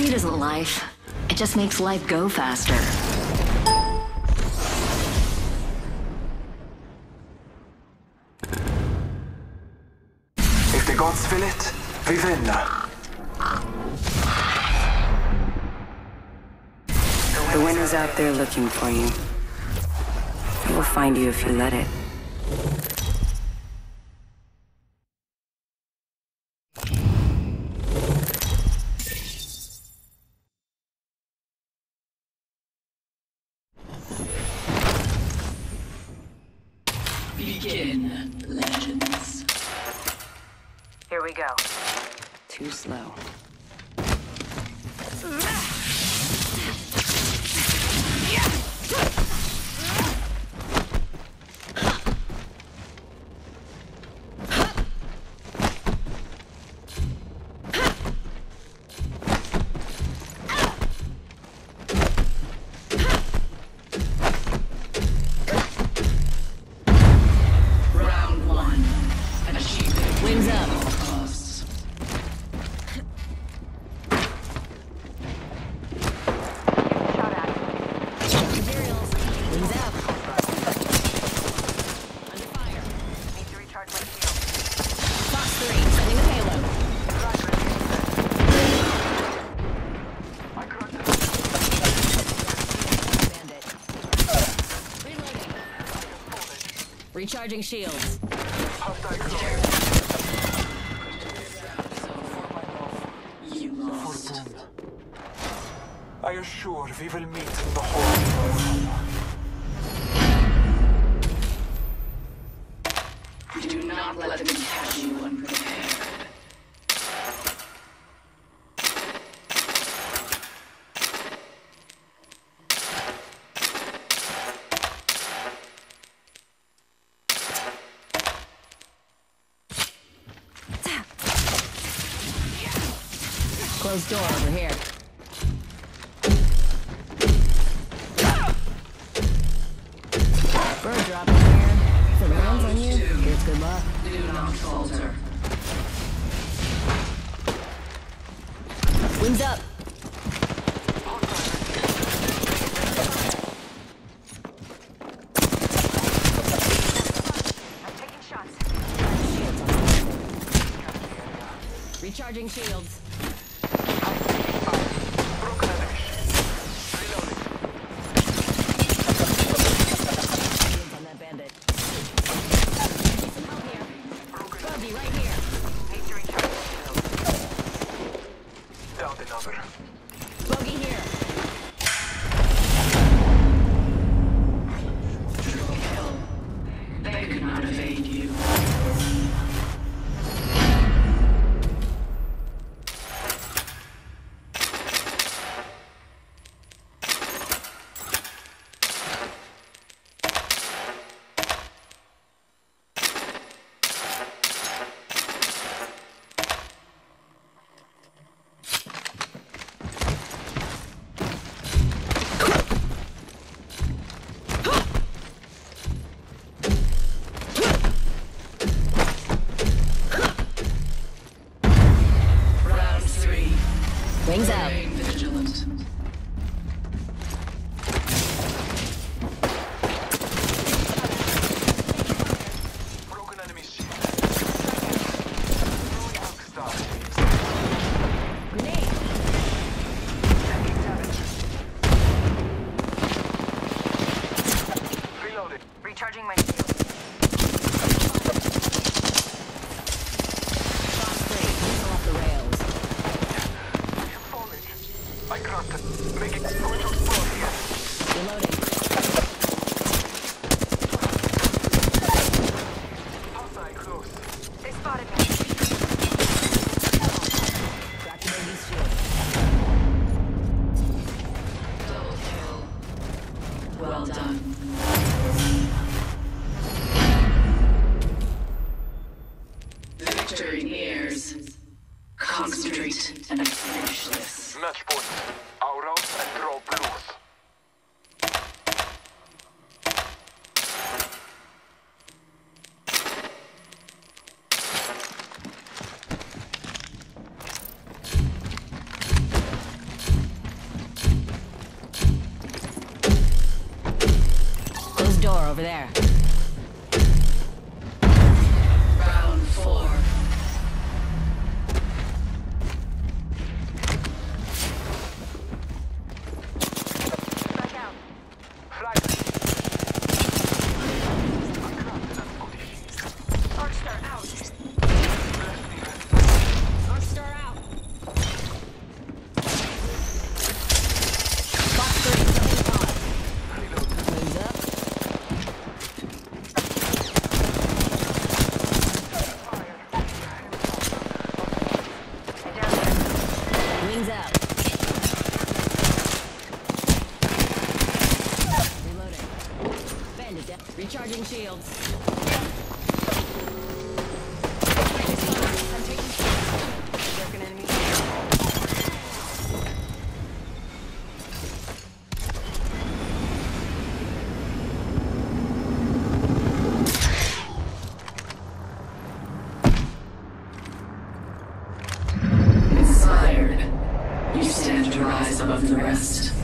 Speed isn't life. It just makes life go faster. If the gods will it, we win. The wind is out there looking for you. It will find you if you let it. Begin, legends. Here we go. Too slow. Ah! Fox 3, sending a payload. Recharging shields. You lost. I assure we will meet in the hall. Closed door over here. Bird dropping here. If it lands on you, here's good luck. Do not falter. Wings up. Recharging. Shields Bogey here. Reloading. Hostile close. They spotted me. Over there. Round four. Arc star out. Box 30 coming pod. Wings up. Wings out. Reloading. Bandit down. Recharging shields. I'm. You stand to rise above the rest.